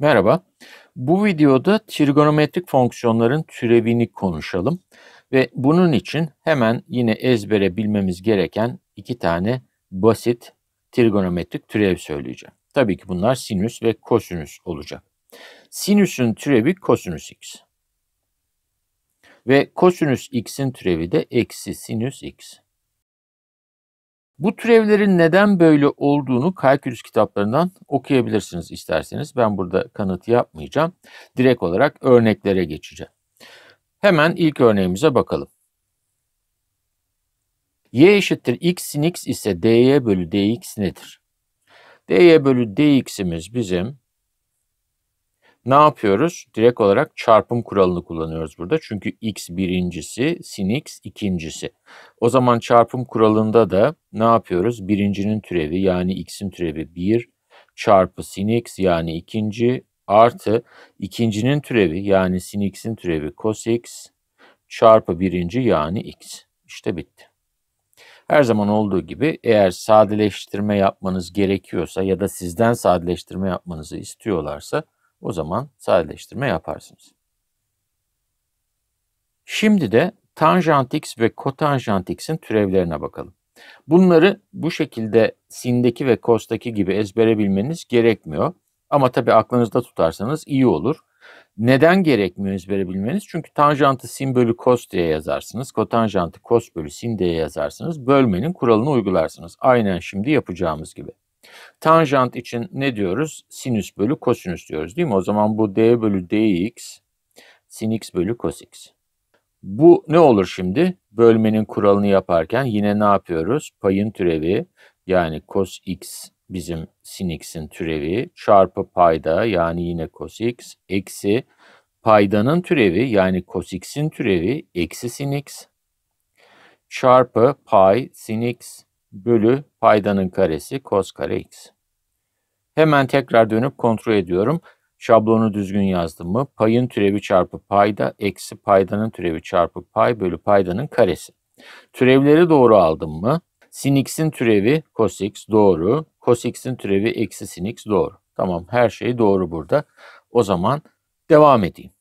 Merhaba. Bu videoda trigonometrik fonksiyonların türevini konuşalım ve bunun için hemen yine ezbere bilmemiz gereken iki tane basit trigonometrik türev söyleyeceğim. Tabii ki bunlar sinüs ve kosinüs olacak. Sinüsün türevi kosinüs x. Ve kosinüs x'in türevi de eksi sinüs x. Bu türevlerin neden böyle olduğunu kalkülüs kitaplarından okuyabilirsiniz isterseniz. Ben burada kanıt yapmayacağım. Direkt olarak örneklere geçeceğim. Hemen ilk örneğimize bakalım. y eşittir x sin x ise dy bölü dx nedir? dy bölü dx'imiz bizim ne yapıyoruz? Direkt olarak çarpım kuralını kullanıyoruz burada. Çünkü x birincisi, sin x ikincisi. O zaman çarpım kuralında da ne yapıyoruz? Birincinin türevi yani x'in türevi 1 çarpı sin x yani ikinci artı ikincinin türevi yani sin x'in türevi cos x çarpı birinci yani x. İşte bitti. Her zaman olduğu gibi eğer sadeleştirme yapmanız gerekiyorsa ya da sizden sadeleştirme yapmanızı istiyorlarsa o zaman sadeleştirme yaparsınız. Şimdi de tanjant x ve kotanjant x'in türevlerine bakalım. Bunları bu şekilde sindeki ve kostaki gibi ezbere bilmeniz gerekmiyor. Ama tabii aklınızda tutarsanız iyi olur. Neden gerekmiyor ezbere bilmeniz? Çünkü tanjantı sin bölü kos diye yazarsınız. Kotanjantı kos bölü sin diye yazarsınız. Bölmenin kuralını uygularsınız. Aynen şimdi yapacağımız gibi. Tanjant için ne diyoruz? Sinüs bölü kosinüs diyoruz değil mi? O zaman bu d bölü dx sin x bölü cos x. Bu ne olur şimdi? Bölmenin kuralını yaparken yine ne yapıyoruz? Payın türevi yani cos x bizim sin x'in türevi çarpı payda yani yine cos x eksi paydanın türevi yani cos x'in türevi eksi sin x çarpı pay sin x bölü paydanın karesi cos kare x. Hemen tekrar dönüp kontrol ediyorum. Şablonu düzgün yazdım mı? Payın türevi çarpı payda eksi paydanın türevi çarpı pay bölü paydanın karesi. Türevleri doğru aldım mı? Sin x'in türevi cos x doğru. Cos x'in türevi eksi sin x doğru. Tamam her şey doğru burada. O zaman devam edeyim.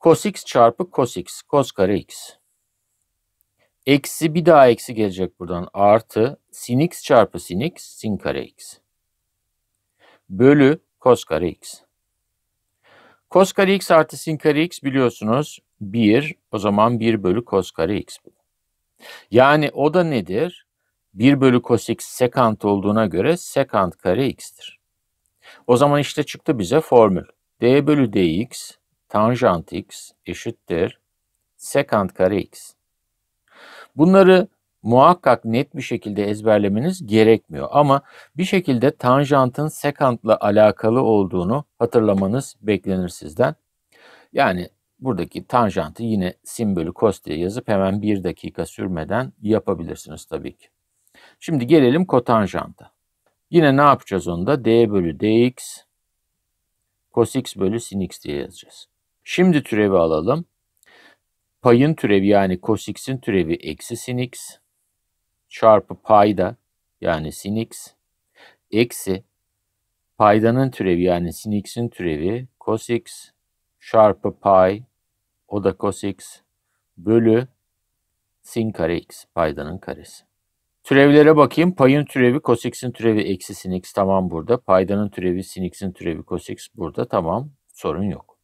Cos x çarpı cos x. Cos kare x. Eksi bir daha eksi gelecek buradan. Artı sin x çarpı sin x sin kare x. Bölü cos kare x. Cos kare x artı sin kare x biliyorsunuz 1. O zaman 1 bölü cos kare x. Yani o da nedir? 1 bölü cos x sekant olduğuna göre sekant kare x'tir. O zaman işte çıktı bize formül. d bölü dx tanjant x eşittir sekant kare x. Bunları muhakkak net bir şekilde ezberlemeniz gerekmiyor. Ama bir şekilde tanjantın sekantla alakalı olduğunu hatırlamanız beklenir sizden. Yani buradaki tanjantı yine sin bölü cos diye yazıp hemen bir dakika sürmeden yapabilirsiniz tabii ki. Şimdi gelelim kotanjanta. Yine ne yapacağız onda? d bölü dx cos x bölü sin x diye yazacağız. Şimdi türevi alalım. Payın türevi yani cos x'in türevi eksi sin x çarpı payda yani sin x eksi paydanın türevi yani sin x'in türevi cos x çarpı pay o da cos x bölü sin kare x paydanın karesi. Türevlere bakayım. Payın türevi cos x'in türevi eksi sin x tamam burada. Paydanın türevi sin x'in türevi cos x burada tamam. Sorun yok.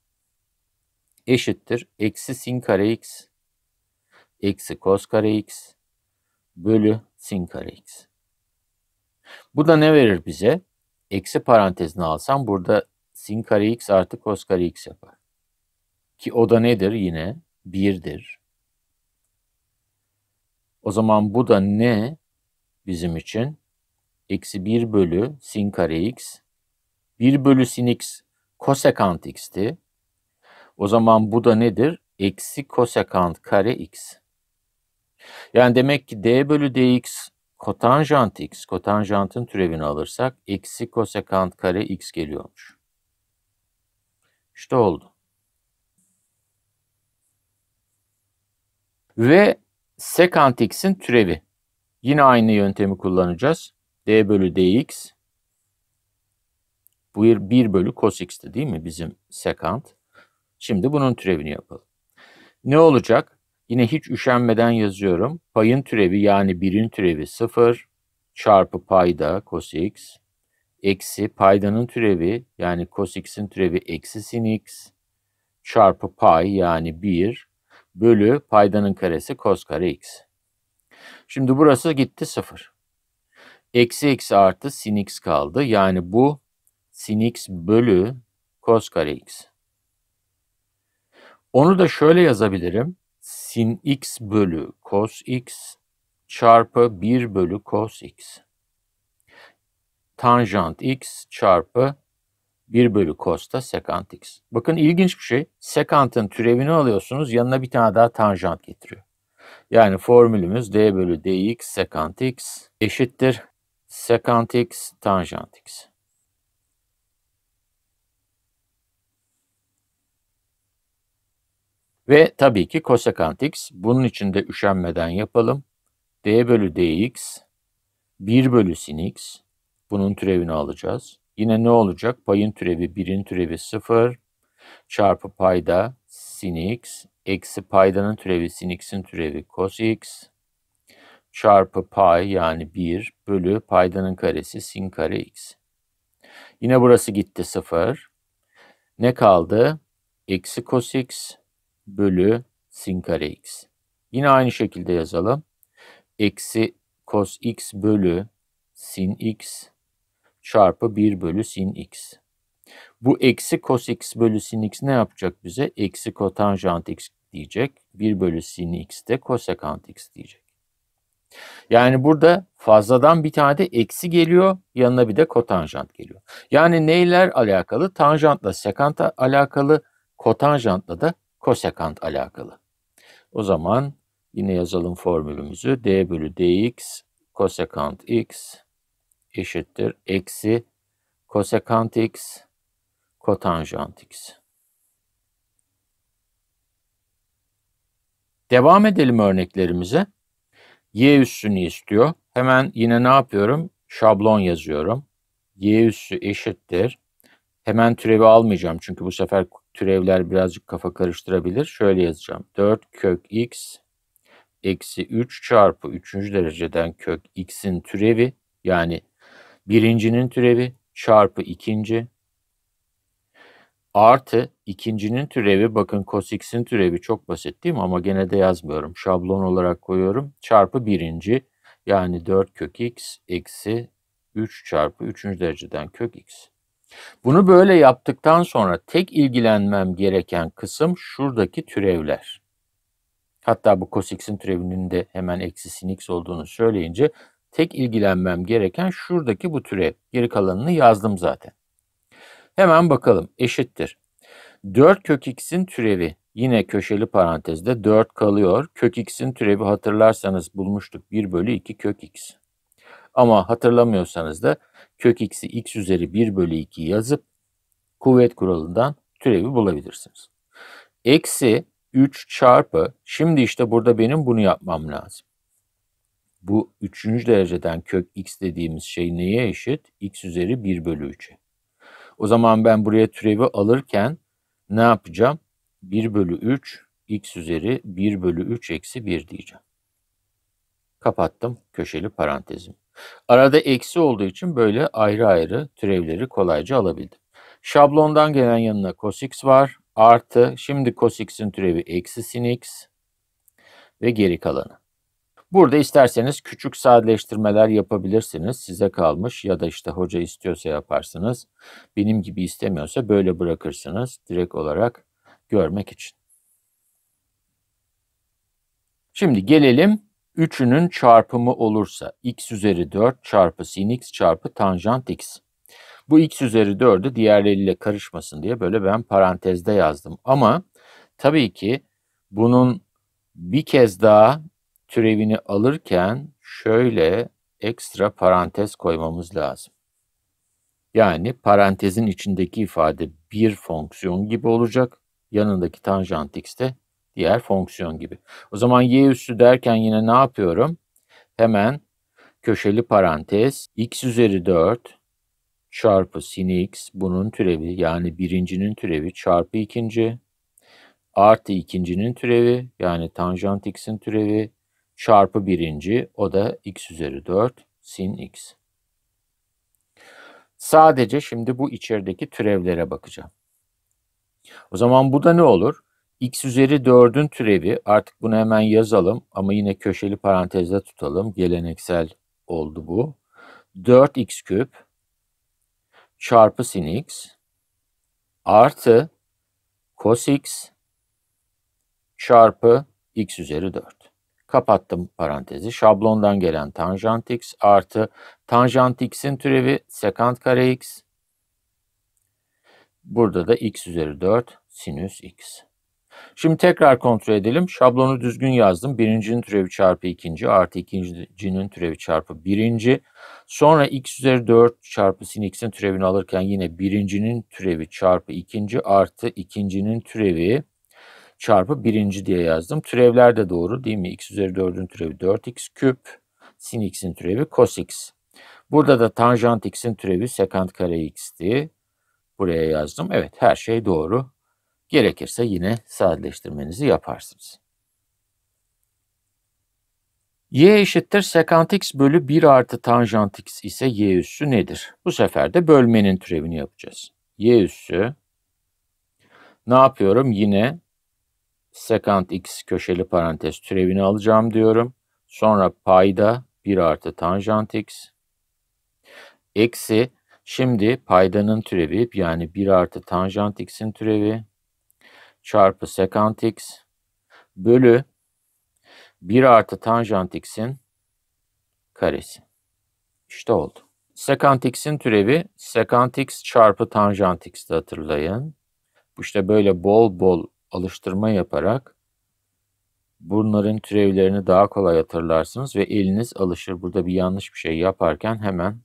Eşittir. Eksi sin kare x eksi cos kare x bölü sin kare x. Bu da ne verir bize? Eksi parantezine alsam burada sin kare x artı cos kare x yapar. Ki o da nedir yine? 1'dir. O zaman bu da ne bizim için? Eksi 1 bölü sin kare x. 1 bölü sin x kosekant x'ti. O zaman bu da nedir? Eksi kosekant kare x. Yani demek ki d bölü dx kotanjant x, kotanjantın türevini alırsak eksi kosekant kare x geliyormuş. İşte oldu. Ve sekant x'in türevi. Yine aynı yöntemi kullanacağız. d bölü dx Bu 1 bölü cos x'ti değil mi bizim sekant? Şimdi bunun türevini yapalım. Ne olacak? Yine hiç üşenmeden yazıyorum. Payın türevi yani 1'in türevi 0 çarpı payda cos x eksi paydanın türevi yani cos x'in türevi eksi sin x çarpı pay yani 1 bölü paydanın karesi cos kare x. Şimdi burası gitti 0. Eksi eksi artı sin x kaldı. Yani bu sin x bölü cos kare x. Onu da şöyle yazabilirim. Sin x bölü cos x çarpı 1 bölü cos x. Tanjant x çarpı 1 bölü cos da sekant x. Bakın ilginç bir şey. Sekantın türevini alıyorsunuz. Yanına bir tane daha tanjant getiriyor. Yani formülümüz d bölü dx sekant x eşittir sekant x tanjant x. Ve tabii ki kosekant x. Bunun için de üşenmeden yapalım. d bölü dx 1 bölü sin x. Bunun türevini alacağız. Yine ne olacak? Payın türevi 1'in türevi 0 çarpı payda sin x eksi paydanın türevi sin x'in türevi cos x çarpı pay yani 1 bölü paydanın karesi sin kare x. Yine burası gitti 0. Ne kaldı? Eksi cos x bölü sin kare x. Yine aynı şekilde yazalım. Eksi cos x bölü sin x çarpı 1 bölü sin x. Bu eksi cos x bölü sin x ne yapacak bize? Eksi kotanjant x diyecek. 1 bölü sin x de kosekant x diyecek. Yani burada fazladan bir tane de eksi geliyor. Yanına bir de kotanjant geliyor. Yani neyler alakalı? Tanjantla sekant alakalı. Kotanjantla da kosekant alakalı. O zaman yine yazalım formülümüzü. d bölü dx kosekant x eşittir eksi kosekant x kotanjant x. Devam edelim örneklerimize. Y üssünü istiyor. Hemen yine ne yapıyorum? Şablon yazıyorum. Y üssü eşittir. Hemen türevi almayacağım çünkü bu sefer türevler birazcık kafa karıştırabilir. Şöyle yazacağım. 4 kök x eksi 3 çarpı 3. dereceden kök x'in türevi yani birincinin türevi çarpı ikinci artı ikincinin türevi bakın cos x'in türevi çok basit değil mi ama gene de yazmıyorum. Şablon olarak koyuyorum. Çarpı birinci yani 4 kök x eksi 3 çarpı 3. dereceden kök x. Bunu böyle yaptıktan sonra tek ilgilenmem gereken kısım şuradaki türevler. Hatta bu cos x'in türevinin de hemen eksi sin x olduğunu söyleyince tek ilgilenmem gereken şuradaki bu türev. Geri kalanını yazdım zaten. Hemen bakalım eşittir. 4 kök x'in türevi yine köşeli parantezde 4 kalıyor. Kök x'in türevi hatırlarsanız bulmuştuk 1 bölü 2 kök x. Ama hatırlamıyorsanız da kök x'i x üzeri 1 bölü 2 yazıp kuvvet kuralından türevi bulabilirsiniz. Eksi 3 çarpı, şimdi işte burada benim bunu yapmam lazım. Bu üçüncü dereceden kök x dediğimiz şey neye eşit? x üzeri 1 bölü 3'e. O zaman ben buraya türevi alırken ne yapacağım? 1 bölü 3 x üzeri 1 bölü 3 eksi 1 diyeceğim. Kapattım köşeli parantezim. Arada eksi olduğu için böyle ayrı ayrı türevleri kolayca alabildim. Şablondan gelen yanına cos x var. Artı şimdi cos x'in türevi eksi sin x ve geri kalanı. Burada isterseniz küçük sadeleştirmeler yapabilirsiniz. Size kalmış ya da işte hoca istiyorsa yaparsınız. Benim gibi istemiyorsa böyle bırakırsınız direkt olarak görmek için. Şimdi gelelim üçünün çarpımı olursa x üzeri 4 çarpı sin x çarpı tanjant x. Bu x üzeri 4'ü diğerleriyle karışmasın diye böyle ben parantezde yazdım. Ama tabii ki bunun bir kez daha türevini alırken şöyle ekstra parantez koymamız lazım. Yani parantezin içindeki ifade bir fonksiyon gibi olacak. Yanındaki tanjant x de diğer fonksiyon gibi. O zaman y üssü derken yine ne yapıyorum? Hemen köşeli parantez x üzeri 4 çarpı sin x bunun türevi yani birincinin türevi çarpı ikinci artı ikincinin türevi yani tanjant x'in türevi çarpı birinci o da x üzeri 4 sin x. Sadece şimdi bu içerideki türevlere bakacağım. O zaman bu da ne olur? X üzeri 4'ün türevi artık bunu hemen yazalım ama yine köşeli parantezde tutalım. Geleneksel oldu bu. 4x küp çarpı sin x artı cos x çarpı x üzeri 4. Kapattım parantezi. Şablondan gelen tanjant x artı tanjant x'in türevi sekant kare x. Burada da x üzeri 4 sinüs x. Şimdi tekrar kontrol edelim. Şablonu düzgün yazdım. Birincinin türevi çarpı ikinci artı ikincinin türevi çarpı birinci. Sonra x üzeri 4 çarpı sin x'in türevini alırken yine birincinin türevi çarpı ikinci artı ikincinin türevi çarpı birinci diye yazdım. Türevler de doğru değil mi? x üzeri 4'ün türevi 4x küp. Sin x'in türevi cos x. Burada da tanjant x'in türevi sekant kare x'ti. Buraya yazdım. Evet her şey doğru. Gerekirse yine sadeleştirmenizi yaparsınız. y eşittir sekant x bölü 1 artı tanjant x ise y üssü nedir? Bu sefer de bölmenin türevini yapacağız. y üssü ne yapıyorum? Yine sekant x köşeli parantez türevini alacağım diyorum. Sonra payda 1 artı tanjant x eksi şimdi paydanın türevi yani 1 artı tanjant x'in türevi çarpı sekant x bölü 1 artı tanjant x'in karesi. İşte oldu. Sekant x'in türevi sekant x çarpı tanjant x'ti hatırlayın. İşte böyle bol bol alıştırma yaparak bunların türevlerini daha kolay hatırlarsınız ve eliniz alışır. Burada bir yanlış bir şey yaparken hemen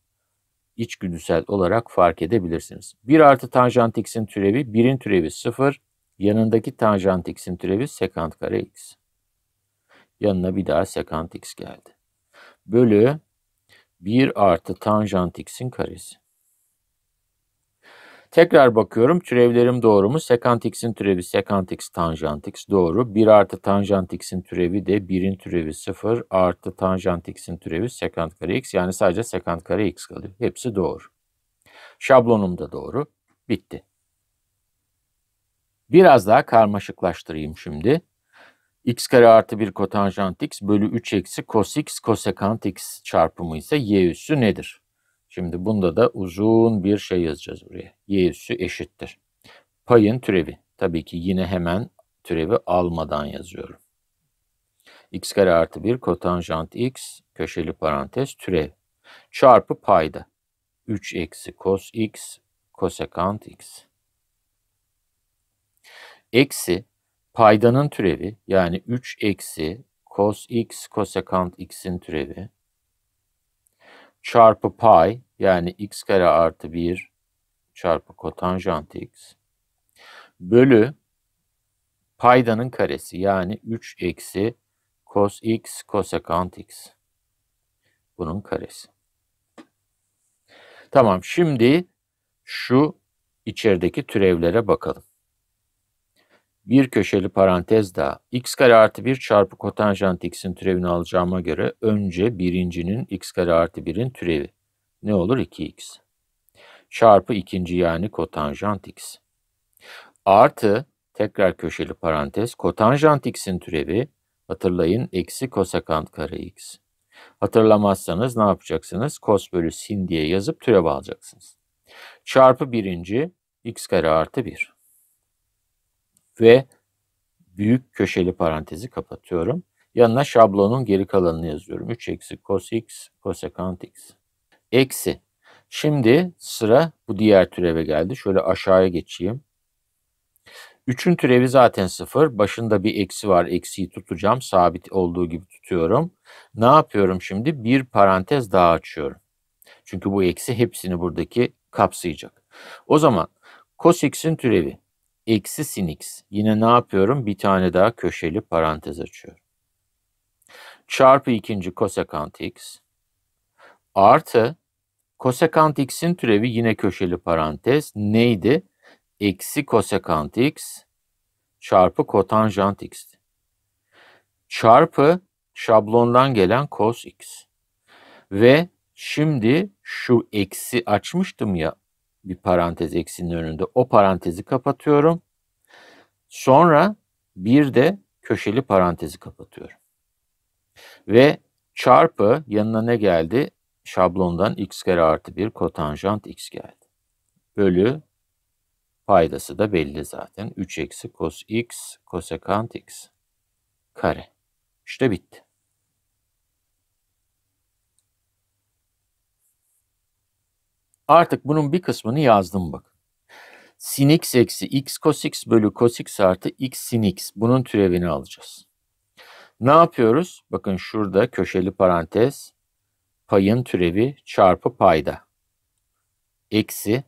içgüdüsel olarak fark edebilirsiniz. 1 artı tanjant x'in türevi 1'in türevi 0. Yanındaki tanjant x'in türevi sekant kare x. Yanına bir daha sekant x geldi. Bölü 1 artı tanjant x'in karesi. Tekrar bakıyorum. Türevlerim doğru mu? Sekant x'in türevi sekant x tanjant x doğru. 1 artı tanjant x'in türevi de 1'in türevi 0 artı tanjant x'in türevi sekant kare x. Yani sadece sekant kare x kalıyor. Hepsi doğru. Şablonum da doğru. Bitti. Biraz daha karmaşıklaştırayım şimdi. x kare artı 1 kotanjant x bölü 3 eksi cos x kosekant x çarpımı ise y üssü nedir? Şimdi bunda da uzun bir şey yazacağız buraya. Y üssü eşittir. Payın türevi. Tabii ki yine hemen türevi almadan yazıyorum. x kare artı 1 kotanjant x köşeli parantez türev. Çarpı payda. 3 eksi cos x kosekant x. Eksi paydanın türevi yani 3 eksi cos x kosekant x'in türevi çarpı pay yani x kare artı 1 çarpı kotanjant x bölü paydanın karesi yani 3 eksi cos x kosekant x. Bunun karesi. Tamam şimdi şu içerideki türevlere bakalım bir köşeli parantez daha. x kare artı 1 çarpı kotanjant x'in türevini alacağıma göre önce birincinin x kare artı 1'in türevi. Ne olur? 2x. Çarpı ikinci yani kotanjant x. Artı tekrar köşeli parantez kotanjant x'in türevi hatırlayın eksi kosekant kare x. Hatırlamazsanız ne yapacaksınız? Kos bölü sin diye yazıp türev alacaksınız. Çarpı birinci x kare artı 1 ve büyük köşeli parantezi kapatıyorum. Yanına şablonun geri kalanını yazıyorum. 3 eksi cos x kosekant x. Eksi. Şimdi sıra bu diğer türeve geldi. Şöyle aşağıya geçeyim. 3'ün türevi zaten 0. Başında bir eksi var. Eksiyi tutacağım. Sabit olduğu gibi tutuyorum. Ne yapıyorum şimdi? Bir parantez daha açıyorum. Çünkü bu eksi hepsini buradaki kapsayacak. O zaman cos x'in türevi eksi sin x. Yine ne yapıyorum? Bir tane daha köşeli parantez açıyorum. Çarpı ikinci kosekant x artı Kosekant x'in türevi yine köşeli parantez neydi? Eksi kosekant x çarpı kotanjant x'ti. Çarpı şablondan gelen cos x. Ve şimdi şu eksi açmıştım ya bir parantez eksinin önünde. O parantezi kapatıyorum. Sonra bir de köşeli parantezi kapatıyorum. Ve çarpı yanına ne geldi? Şablondan x kare artı 1 kotanjant x geldi. Bölü paydası da belli zaten. 3 eksi cos x kosekant x kare. İşte bitti. Artık bunun bir kısmını yazdım bak. Sin x eksi x cos x bölü cos x artı x sin x. Bunun türevini alacağız. Ne yapıyoruz? Bakın şurada köşeli parantez payın türevi çarpı payda. Eksi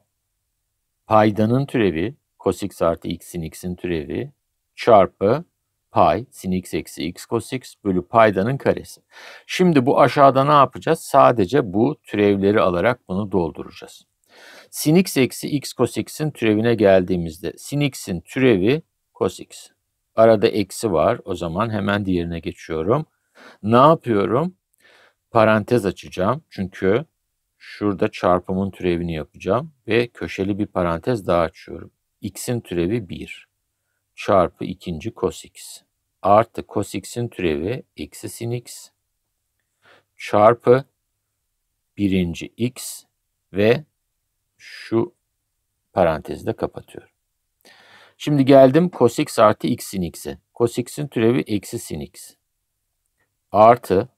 paydanın türevi cos x artı x sin x'in türevi çarpı pay sin x eksi x cos x bölü paydanın karesi. Şimdi bu aşağıda ne yapacağız? Sadece bu türevleri alarak bunu dolduracağız. Sin x eksi x cos x'in türevine geldiğimizde sin x'in türevi cos x. Arada eksi var. O zaman hemen diğerine geçiyorum. Ne yapıyorum? Parantez açacağım. Çünkü şurada çarpımın türevini yapacağım. Ve köşeli bir parantez daha açıyorum. x'in türevi 1 çarpı ikinci cos x artı cos x'in türevi eksi sin x çarpı birinci x ve şu parantezi de kapatıyorum. Şimdi geldim cos x artı x sin x'e. Cos x'in türevi eksi sin x. Artı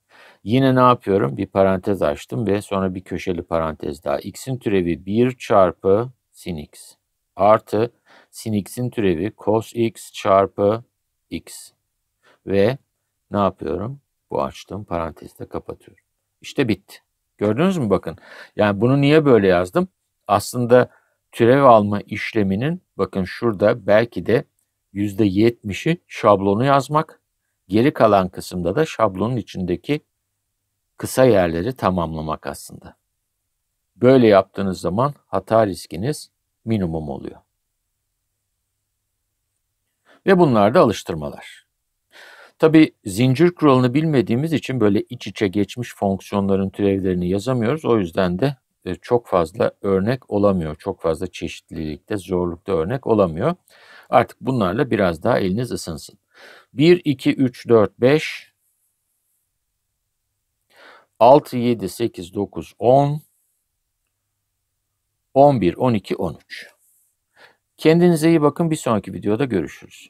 yine ne yapıyorum? Bir parantez açtım ve sonra bir köşeli parantez daha. x'in türevi 1 çarpı sin x. Artı sin x'in türevi cos x çarpı x. Ve ne yapıyorum? Bu açtığım parantezi de kapatıyorum. İşte bitti. Gördünüz mü bakın. Yani bunu niye böyle yazdım? Aslında türev alma işleminin bakın şurada belki de %70'i şablonu yazmak. Geri kalan kısımda da şablonun içindeki kısa yerleri tamamlamak aslında. Böyle yaptığınız zaman hata riskiniz minimum oluyor. Ve bunlar da alıştırmalar. Tabi zincir kuralını bilmediğimiz için böyle iç içe geçmiş fonksiyonların türevlerini yazamıyoruz. O yüzden de e, çok fazla örnek olamıyor. Çok fazla çeşitlilikte, zorlukta örnek olamıyor. Artık bunlarla biraz daha eliniz ısınsın. 1, 2, 3, 4, 5, 6, 7, 8, 9, 10, 11, 12, 13. Kendinize iyi bakın. Bir sonraki videoda görüşürüz.